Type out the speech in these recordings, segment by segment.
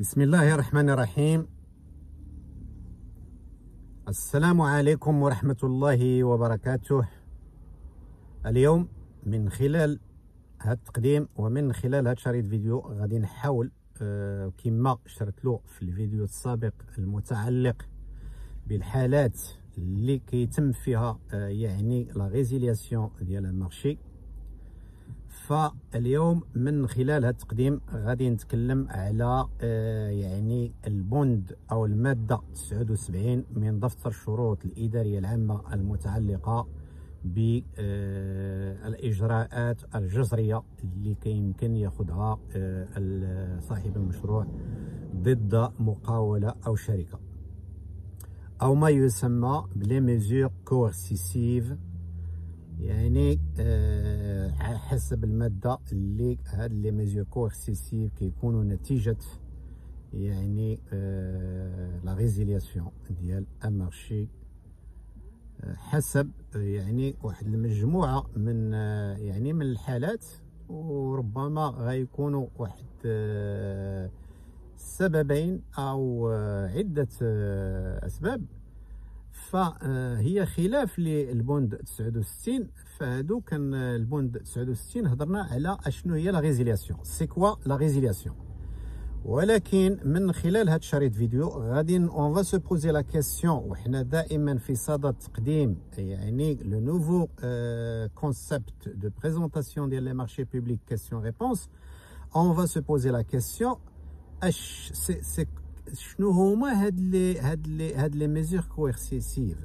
بسم الله الرحمن الرحيم. السلام عليكم ورحمة الله وبركاته. اليوم من خلال هذا التقديم ومن خلال هذا الشريط فيديو غادي نحاول آه، كما أشرت له في الفيديو السابق المتعلق بالحالات اللي كيتم فيها آه، يعني la résiliation ديال ال marché. فاليوم من خلال هذا التقديم غادي نتكلم على آه، يعني البند أو المادة 79 من دفتر الشروط الإدارية العامة المتعلقة بالاجراءات الجزريه اللي كيمكن ياخذها آه، صاحب المشروع ضد مقاولة أو شركة. أو ما يسمى ب les mesures coercitives يعني آه حسب المادة اللي هاد les mesures coercitives كيكونوا نتيجة يعني آه la résiliation ديال ال marché آه حسب يعني واحد المجموعة من آه يعني من الحالات. وربما غيكونوا واحد آه سببين أو آه عدة آه أسباب. فهي خلاف للبند 69 فهادو كان البند 69 هضرنا على اشنو هي la résiliation c'est quoi la résiliation ولكن من خلال هذا الشريط فيديو غادي on va se poser la question وحنا دائما في صدد تقديم يعني le nouveau concept de présentation ديال les marchés publics question réponse on va se poser la question اش سي سي شنو هما هاد les هاد les هاد les mesures coercitives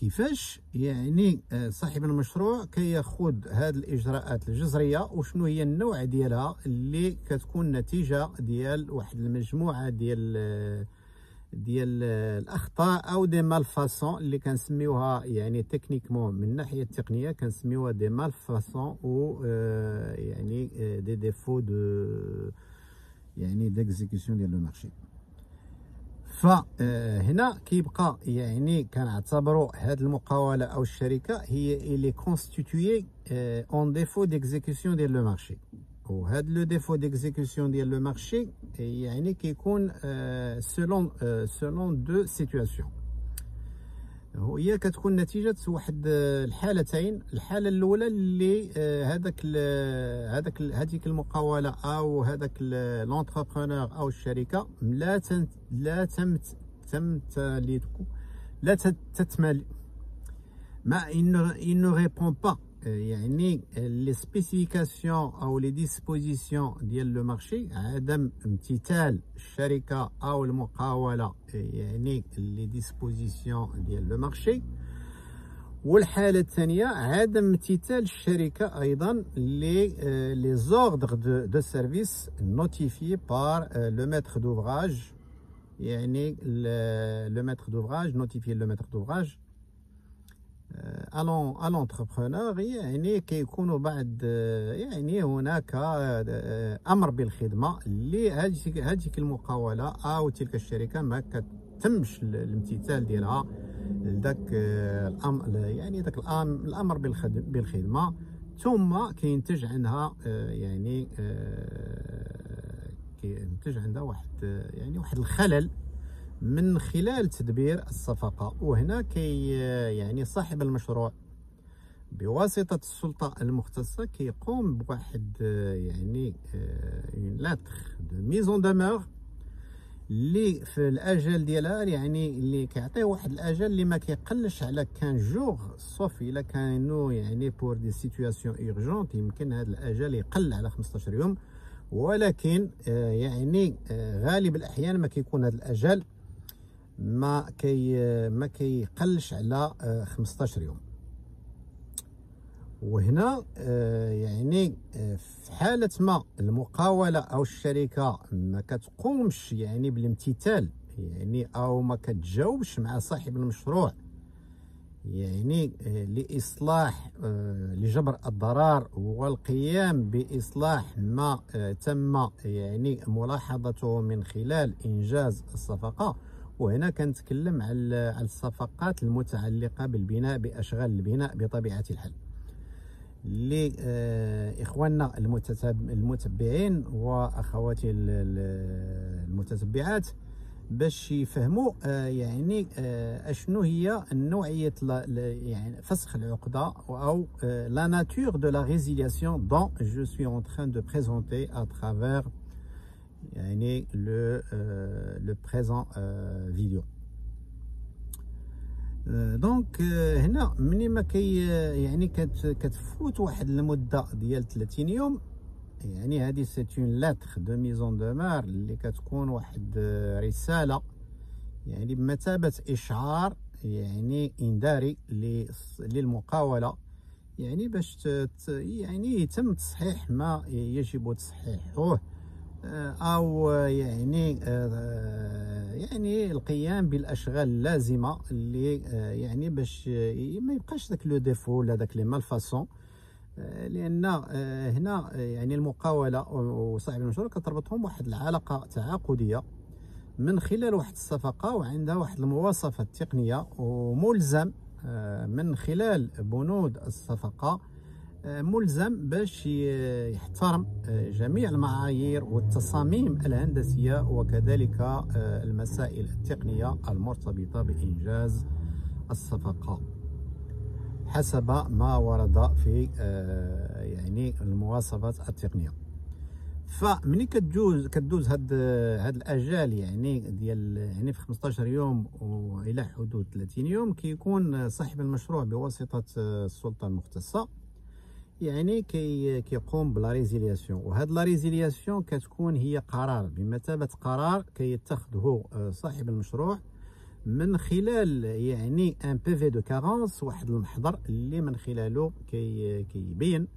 كيفاش يعني صاحب المشروع كياخذ هاد الإجراءات الجزريه وشنو هي النوع ديالها اللي كتكون نتيجة ديال واحد المجموعة ديال ديال الأخطاء أو des malfaçons اللي كنسميوها يعني techniquement من الناحية التقنية كنسميوها des malfaçons و يعني des défauts de يعني d'exécution ديال le marché. فهنا كيبقى يعني كنعتبروا هذه المقاولة أو الشركة هي اللي constituée en défaut d'exécution ديال le marché. وهذا le défaut d'exécution ديال le marché يعني كيكون selon selon deux situations هي كتكون نتيجة واحد الحالتين. الحالة الأولى اللي هذاك هذاك هذيك المقاولة أو هذاك l'entrepreneur أو الشركة لا لا تم تم لا تمتثل ما il ne répond pas يعني les spécifications أو les dispositions ديال le marché عدم امتثال الشركة أو المقاوله يعني les dispositions ديال le marché والحاله الثانية عدم امتثال الشركة أيضا لي les ordres de, service notifiés par le maître d'ouvrage يعني le maître d'ouvrage notifie le maître d'ouvrage à l'en- à l'entrepreneur يعني كيكونوا بعد يعني هناك أمر بالخدمه اللي هذيك المقاولة. أو تلك الشركة ما كتمش الامتثال ديالها لذاك الامر يعني ذاك الأمر بالخدمه ثم كينتج عنها يعني كينتج عندها واحد يعني واحد الخلل. من خلال تدبير الصفقة. وهنا كي يعني صاحب المشروع بواسطة السلطة المختصة كيقوم بواحد يعني lettre de mise en demeure اللي في الأجل ديالها يعني اللي كيعطيه واحد الأجل اللي ما كيقلش على quinze jours sauf إلا كانوا يعني pour des situations urgentes يمكن هذا الأجل يقل على 15 يوم. ولكن يعني غالب الأحيان ما كيكون هذا الأجل ما كي ما كيقلش على 15 يوم. وهنا يعني في حالة ما المقاولة أو الشركة ما كتقومش يعني بالامتثال يعني أو ما كتجاوبش مع صاحب المشروع يعني لإصلاح لجبر الضرر والقيام بإصلاح ما تم يعني ملاحظته من خلال إنجاز الصفقة. وهنا كنتكلم على الصفقات المتعلقة بالبناء بأشغال البناء بطبيعة الحال. لاخواننا المتبعين وأخواتي المتتبعات باش يفهموا آه، يعني آه، أشنو هي نوعية يعني فسخ العقدة أو la nature de la résiliation dont je suis en train de présenter à travers يعني le le présent vidéo donc هنا مني ما كي يعني كتفوت واحد المده ديال 30 يوم يعني هذه c'est une lettre de mise en demeure اللي كتكون واحد رساله يعني بمثابه اشعار يعني انذاري للمقاوله يعني باش يعني يتم تصحيح ما يجب تصحيحه أو يعني يعني القيام بالأشغال اللازمة اللي يعني باش ما يبقاش داك لو ديفو ولا داك لي مالفاسون لأن آه، هنا آه، يعني المقاولة وصاحب المشروع كتربطهم بواحد العلاقة تعاقدية من خلال واحد الصفقة وعندها واحد المواصفات التقنية وملزم آه، من خلال بنود الصفقة ملزم باش يحترم جميع المعايير والتصاميم الهندسية وكذلك المسائل التقنية المرتبطة بإنجاز الصفقة حسب ما ورد في آه، يعني المواصفات التقنية. فمني كتجوز كدوز هاد هاد الأجال يعني ديال يعني في 15 يوم وإلى حدود 30 يوم كيكون صاحب المشروع بواسطة السلطة المختصة. يعني كي كيقوم ب la résiliation وهاد la résiliation كتكون هي قرار. بمثابه قرار كيتخذه آه، صاحب المشروع من خلال يعني un PV de carence واحد المحضر اللي من خلاله كي كيبين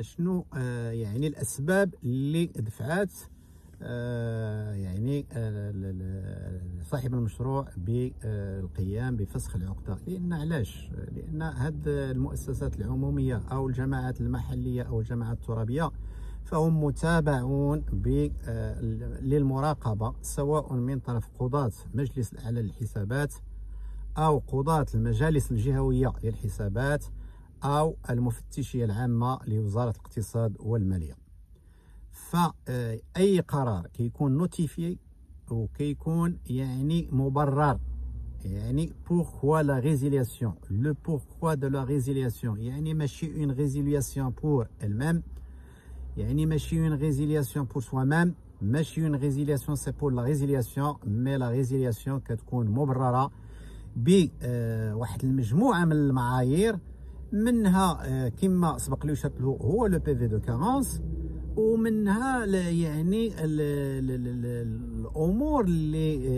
شنو آه يعني الأسباب اللي دفعات آه يعني آه صاحب المشروع بالقيام بفسخ العقدة. لأن علاش؟ لأن هاد المؤسسات العمومية أو الجماعات المحلية أو الجماعات الترابية فهم متابعون آه، للمراقبة سواء من طرف قضاة مجلس الأعلى للحسابات أو قضاة المجالس الجهوية للحسابات أو المفتشية العامة لوزارة الاقتصاد والمالية. فأي قرار كيكون نوتيفي وكيكون يعني مبرر يعني pourquoi la résiliation le pourquoi de la résiliation يعني ماشي une résiliation pour elle-même يعني ماشي une résiliation pour soi-même ماشي une résiliation c'est pour la résiliation mais la résiliation كتكون مبررة بواحد المجموعة من المعايير منها كما سبق لي وشرت هو le PV de carence ومنها يعني الأمور اللي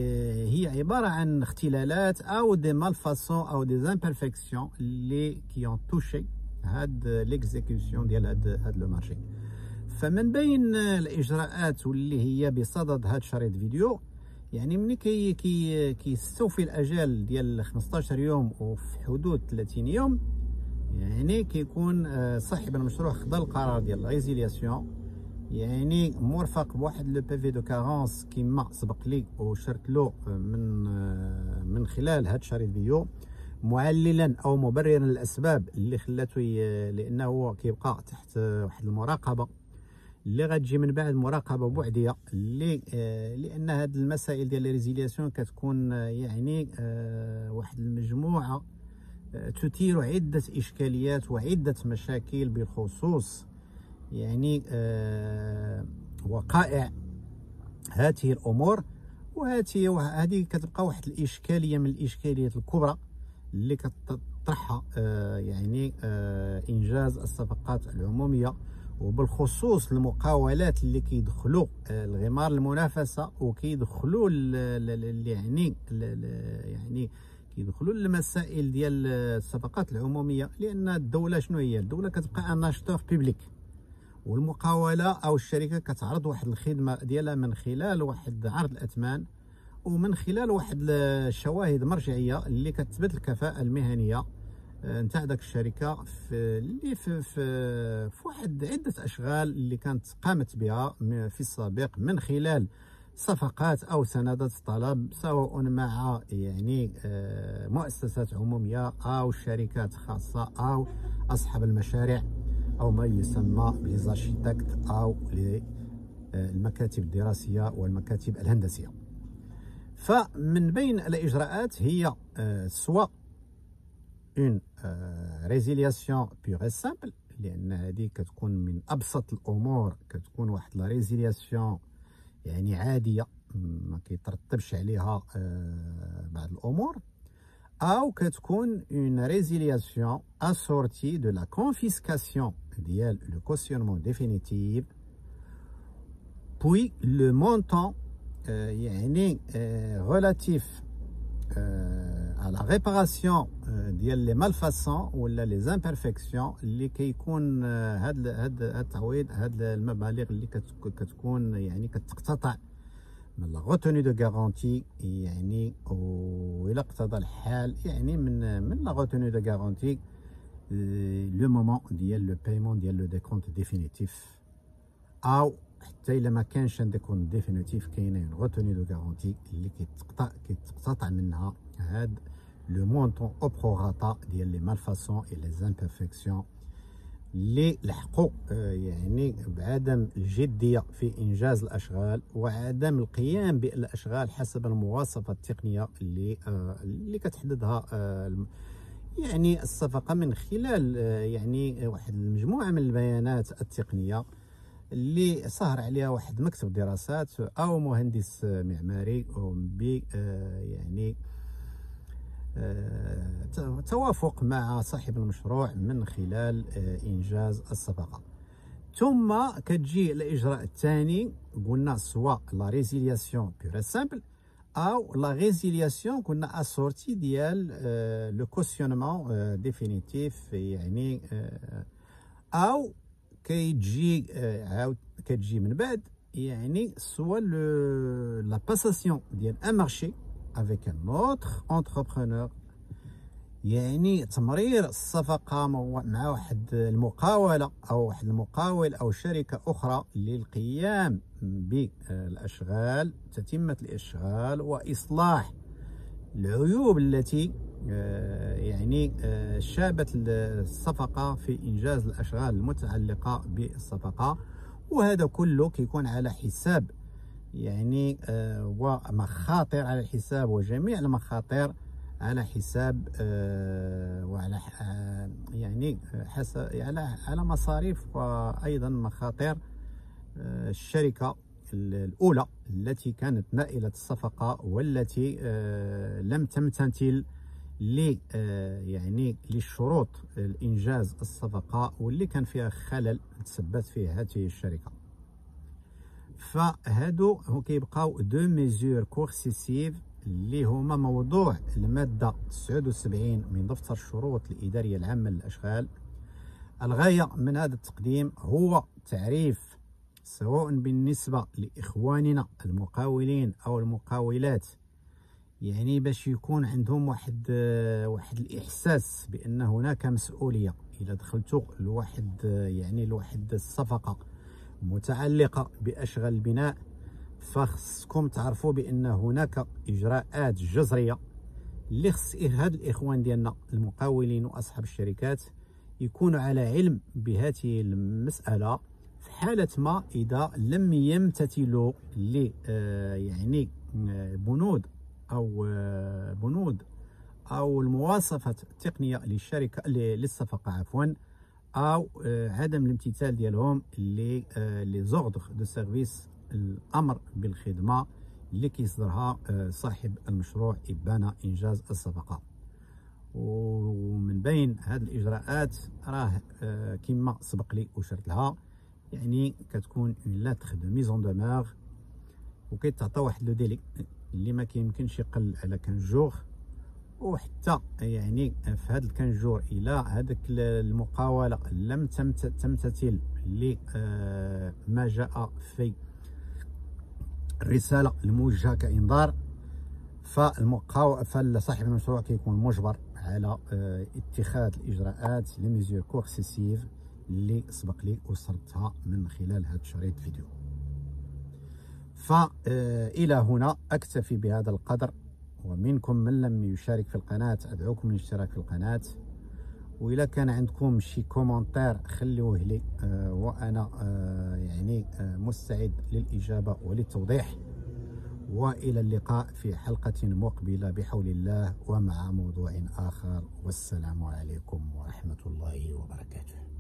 هي عبارة عن اختلالات أو des malfaçons أو des imperfections اللي qui ont touché هاد l'exécution ديال هاد هاد le marché فمن بين الإجراءات واللي هي بصدد هذا الشريط فيديو يعني ملي كي كي كيستوفي الاجال ديال 15 يوم وفي حدود 30 يوم يعني كيكون آه، صاحب المشروع خدا القرار ديال résiliation يعني مرفق بواحد le PV de carence كيما سبق لي وشرت له من آه، من خلال هذا الشريط فيديو معللا أو مبررا الاسباب اللي خلاته لأنه كيبقى تحت واحد المراقبة. اللي غتجي من بعد مراقبة بعديه اللي آه لأن هاد المسائل ديال ريزيلياسيون كتكون آه يعني آه واحد المجموعة آه تثير عدة إشكاليات وعدة مشاكل بخصوص يعني آه وقائع هذه الأمور وهذه هذه كتبقى واحد الإشكالية من الإشكاليات الكبرى اللي كتطرحها آه يعني آه إنجاز الصفقات العمومية وبالخصوص المقاولات اللي كيدخلوا الغمار المنافسة وكيدخلوا يعني يعني كيدخلوا المسائل ديال الصفقات العمومية لأن الدولة شنو هي؟ الدولة كتبقى ان اشتور بيبليك. والمقاولة أو الشركة كتعرض واحد الخدمة ديالها من خلال واحد عرض الأثمان ومن خلال واحد الشواهد مرجعية اللي كتثبت الكفاءة المهنية. نتاع داك الشركة في اللي في, في في واحد عدة أشغال اللي كانت قامت بها في السابق من خلال صفقات أو سندات طلب سواء مع يعني آه، مؤسسات عمومية أو شركات خاصة أو أصحاب المشاريع. أو ما يسمى بليزارشيتكت أو المكاتب الدراسية والمكاتب الهندسية. فمن بين الإجراءات هي سواء une résiliation pure simple لأن هذه كتكون من أبسط الأمور كتكون واحد la résiliation يعني عادية ما كيترتبش عليها آه، بعض الأمور. أو كتكون une résiliation assortie de la confiscation ديال le cautionnement définitif puis le montant يعني relatif à la réparation ديال les malfaçons ولا les imperfections اللي كيكون هاد هاد التعويض هاد المبالغ اللي كتكون يعني كتقتطع من la retenue de garantie يعني إلى اقتضى الحال يعني من من la retenue de garantie le moment ديال le paiement ديال le décompte définitif أو حتى إلا ما كانش عندك décompte définitif كاينة retenue de garantie اللي كيتقطع كيتقتطع منها هاد le montant au prorata ديال les malfaçons et les imperfections اللي لحقوا يعني بعدم الجديه في إنجاز الأشغال وعدم القيام بالأشغال حسب المواصفات التقنية اللي اللي كتحددها يعني الصفقة من خلال يعني واحد المجموعة من البيانات التقنية اللي سهر عليها واحد مكتب دراسات أو مهندس معماري ب آه، يعني آه، توافق مع صاحب المشروع من خلال آه، إنجاز الصفقه ثم كتجي الإجراء الثاني قلنا سواء la résiliation pure simple أو la résiliation qui est assortie ديال le cautionnement définitif يعني أو كيجي آه، عاود كتجي من بعد يعني soit la passation ديال un marché avec un autre entrepreneur يعني تمرير الصفقة مع واحد المقاولة أو واحد المقاول أو شركة أخرى للقيام بالأشغال تتمة الإشغال وإصلاح العيوب التي آه، يعني آه، شابت الصفقة في إنجاز الأشغال المتعلقة بالصفقة. وهذا كله كيكون على حساب يعني آه، ومخاطر على حساب وجميع المخاطر على حساب وعلى يعني حسب على على مصاريف وأيضا مخاطر الشركة الأولى التي كانت نائله الصفقة والتي لم تمتثل ل آه، يعني للشروط الإنجاز الصفقة واللي كان فيها خلل تسببت فيه هذه الشركة. فهادو كيبقاو des mesures coercitives اللي هما موضوع المادة 79 من دفتر الشروط الإدارية العامة للأشغال. الغاية من هذا التقديم هو تعريف سواء بالنسبة لإخواننا المقاولين أو المقاولات يعني باش يكون عندهم واحد واحد الإحساس بأن هناك مسؤولية إذا دخلتوا لواحد يعني لواحد الصفقة. متعلقة باشغال البناء فخصكم تعرفوا بأن هناك إجراءات جذرية اللي خص هاد الإخوان ديالنا المقاولين وأصحاب الشركات يكونوا على علم بهذه المسألة في حالة ما إذا لم يمتثلوا ل آه، يعني آه، بنود أو آه، بنود أو المواصفات التقنية للشركة للصفقة عفوا. أو آه، عدم الامتثال ديالهم لي les ordres de service الأمر بالخدمة اللي كيصدرها آه، صاحب المشروع ابان إنجاز الصفقة. ومن بين هذه الإجراءات راه كما سبق لي وشرت لها يعني كتكون une lettre de mise en demeure وكيتعطى واحد le délai اللي ما كيمكنش يقل على quinze jours وحتى يعني في هذا ال quinze jours إلى هذاك المقاولة لم تمتثل لما آه، جاء في الرساله الموجهه كإنذار. فالمقاو فصاحب المشروع كيكون مجبر على آه، اتخاذ الإجراءات les mesures coercitives اللي سبق لي وصلتها من خلال هذا الشريط فيديو. فإلى هنا أكتفي بهذا القدر. ومنكم من لم يشارك في القناة أدعوكم للاشتراك في القناة. وإذا كان عندكم شي commentaire خلوه لي آه وأنا آه يعني آه مستعد للإجابة وللتوضيح. وإلى اللقاء في حلقة مقبلة بحول الله ومع موضوع آخر. والسلام عليكم ورحمة الله وبركاته.